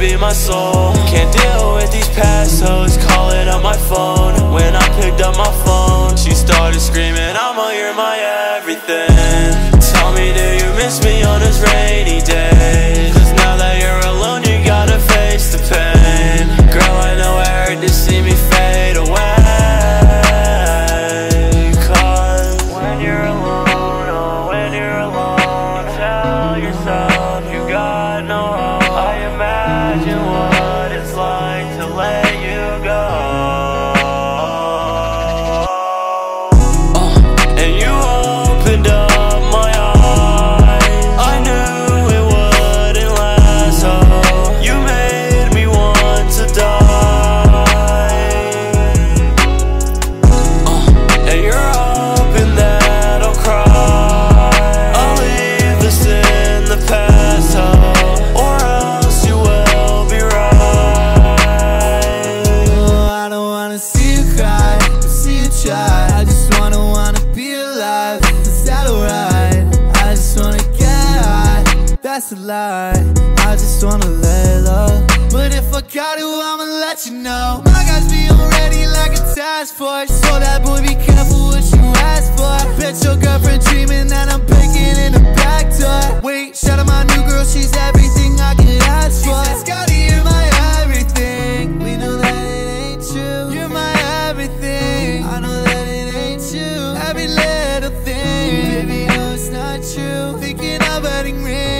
be my soul. Can't deal with these past hoes Calling up my phone. When I picked up my phone She started screaming I'ma hear my everything. Tell me do you miss me on this rainy day imagine try. I just wanna wanna be alive. Is that alright? I just wanna get high. That's a lie. I just wanna lay low. But if I got to, I'ma let you know. My guys be on ready like a task force. So that wedding ring.